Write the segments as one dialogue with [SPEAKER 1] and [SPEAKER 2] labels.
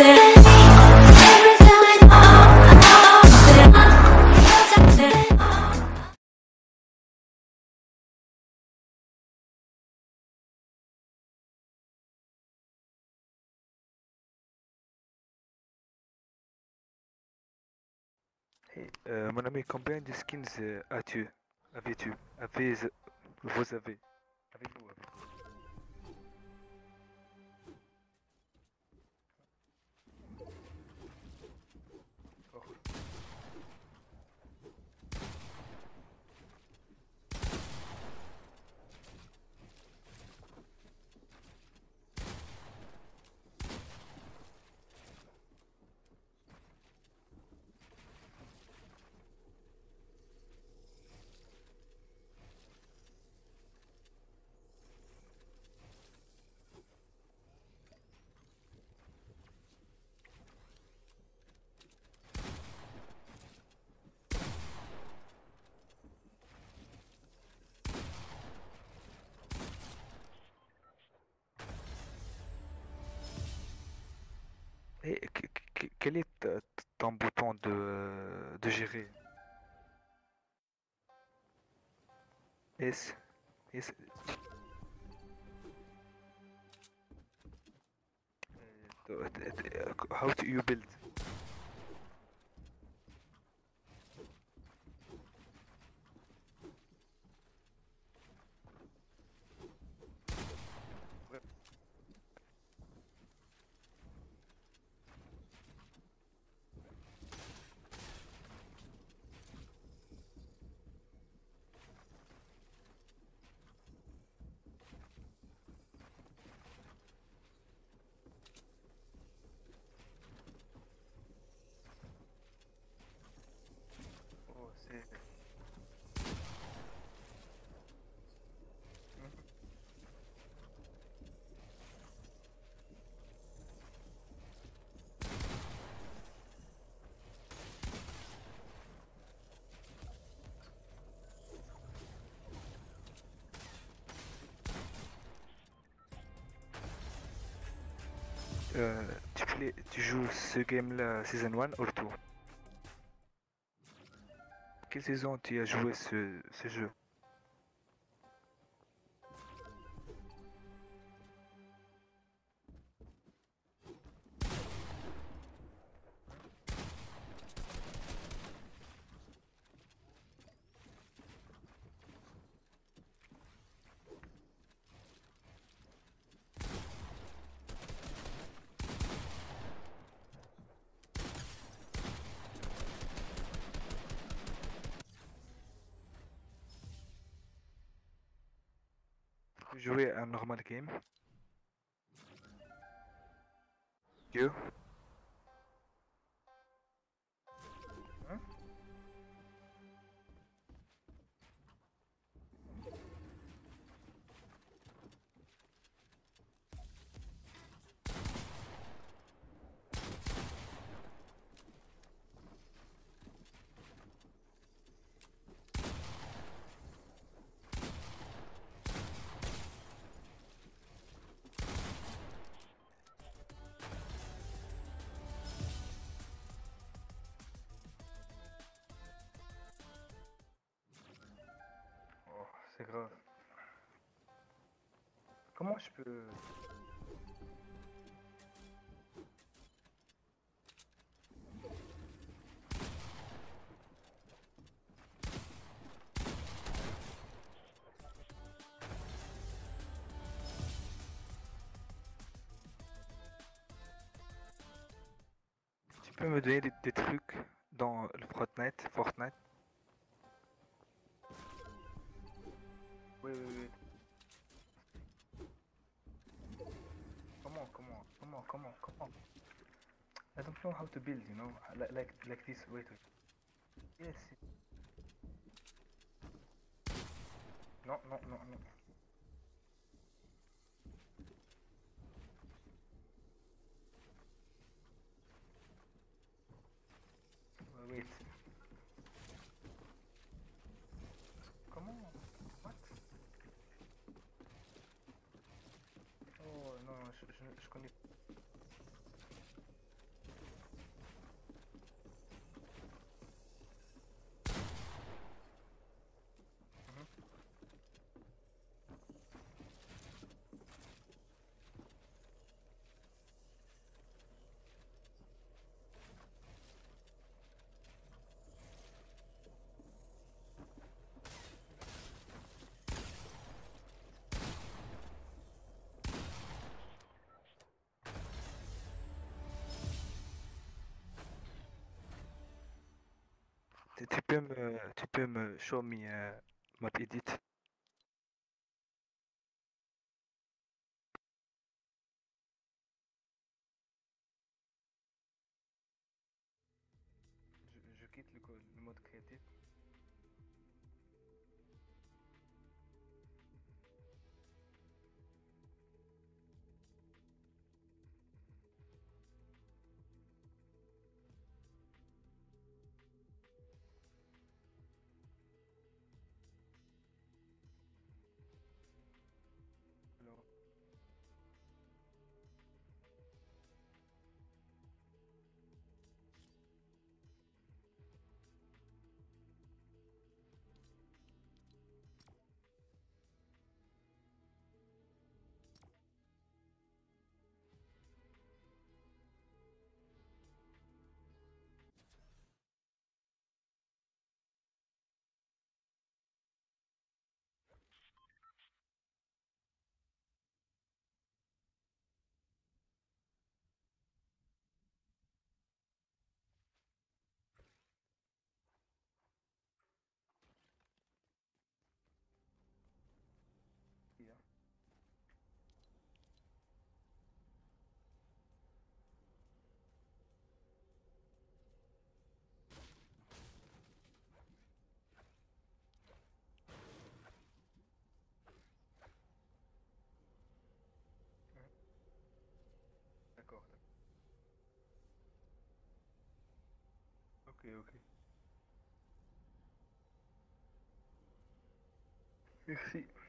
[SPEAKER 1] Hey, euh, mon ami, combien de skins euh, as-tu? Avais-tu? Avez Vous avez Avez-vous avez gérer. S S How do you build Euh, tu, joues ce game-là, Season 1 ou 2 Quelle saison tu as joué ce jeu? Jouais un normal game. You je peux... Tu peux me donner des, des trucs dans le Fortnite, Fortnite? Oui, oui, oui. Comment, on, come on. I don't know how to build, you know, like like, like this. Wait, wait. Yes. No, non, non. Uh, Wait. Comment? What? Oh non, je, je, je connais. Tu peux me, tu peux me show me uh, map edit. Ok, ok.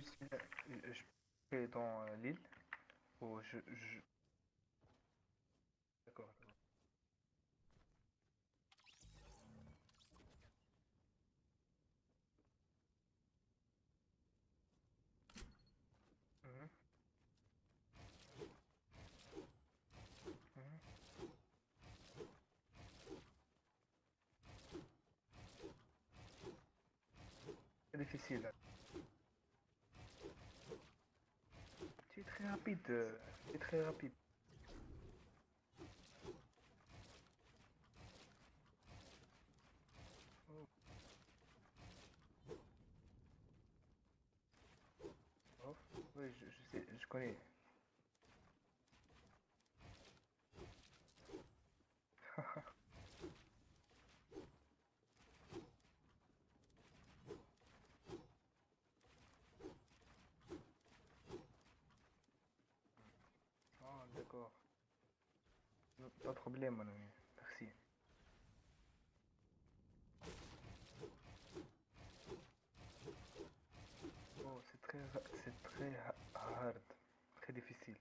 [SPEAKER 1] je, je- je vais dans euh, l'île. Je, je... D'accord, d'accord. Mhm. Mhm. C'est difficile. Tu es très rapide. euh, es très rapide. Oh. Oh, Oui, je, je sais, je connais. Pas de problème, mon ami. Merci. Oh, c'est très, c'est très ha- hard, très difficile.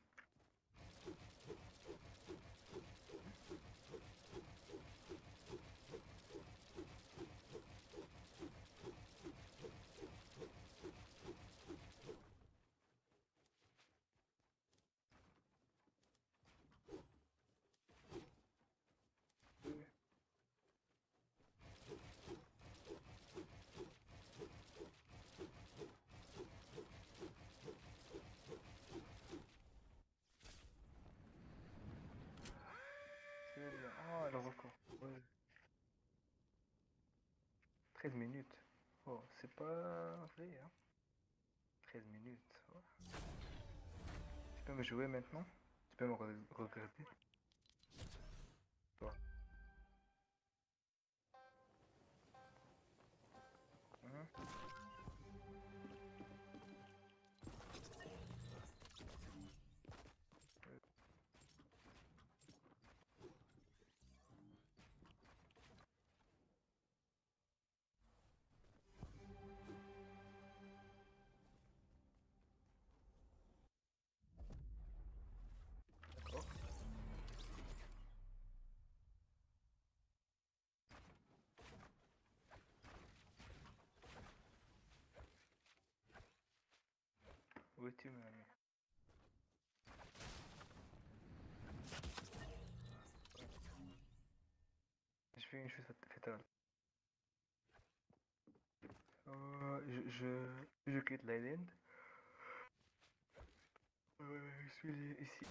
[SPEAKER 1] Très bien. Ah, le record. Ouais. 13 minutes. Oh, c'est pas vrai, hein. 13 minutes. Tu peux me jouer maintenant? Tu peux me re- regarder? Toi. Mhm. Je fais une chose fatale. Euh, je, je, je quitte l'island. Euh, je suis ici.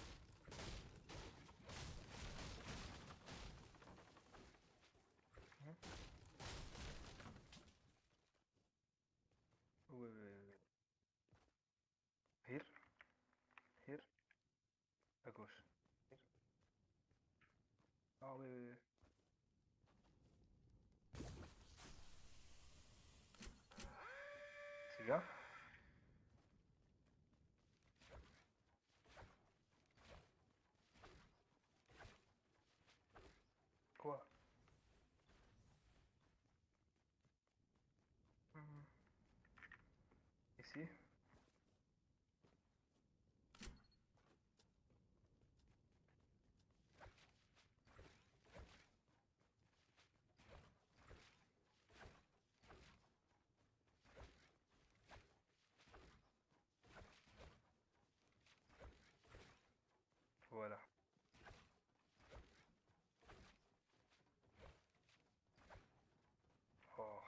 [SPEAKER 1] Ici Voilà. Oh.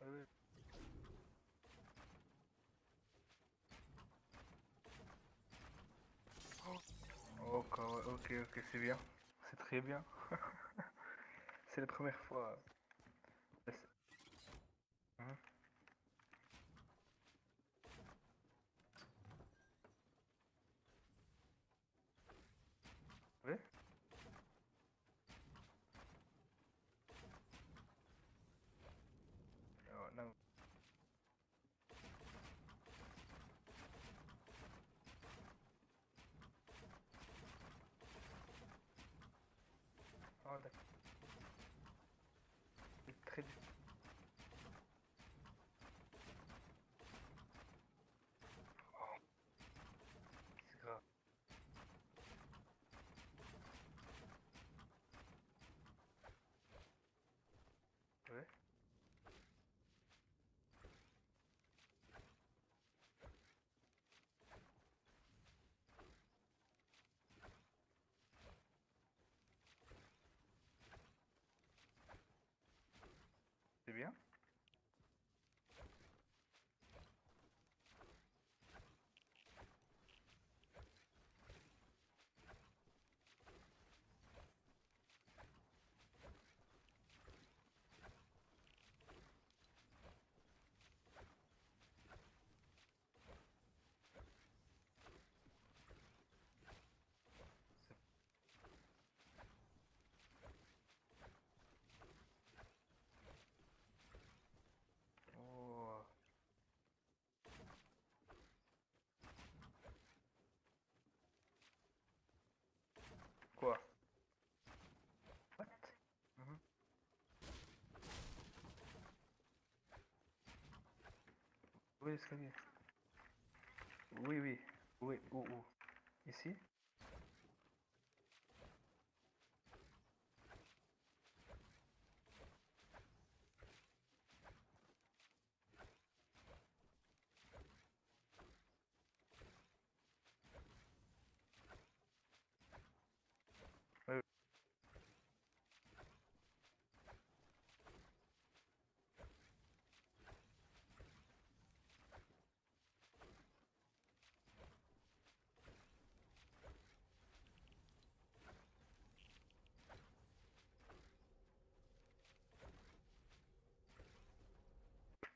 [SPEAKER 1] Ah oui. Oh, ok, c'est bien. C'est très bien. C'est la première fois. Là, c'est- Hein Oui Oh, non. Oh, d'accord. C'est très bien. Oh, c'est grave. Ouais. C'est bien. C'est- Oh. Quoi? What? Mhm. Oui, Oui, oui. Oui, où? Ici? Oui, oui.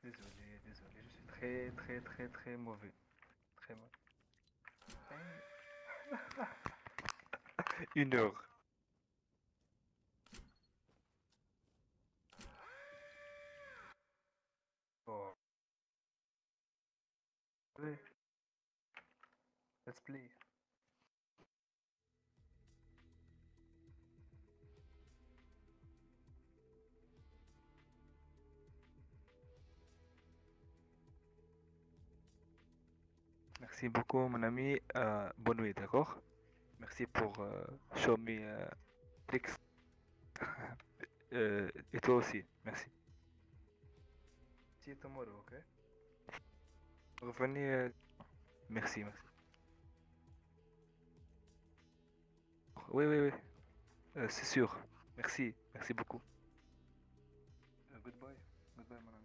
[SPEAKER 1] Désolé, désolé, je suis très, très, très, très mauvais. Très mauvais. Une heure. Let's play. Merci beaucoup, mon ami. Euh, bonne nuit, d'accord? Merci. Pour euh, show me euh. Euh, et toi aussi, merci. See you tomorrow, ok? Revenez. euh, Merci, merci. Oui, oui, oui. Euh, c'est sûr. Merci, merci beaucoup. Euh, goodbye. Goodbye, mon ami.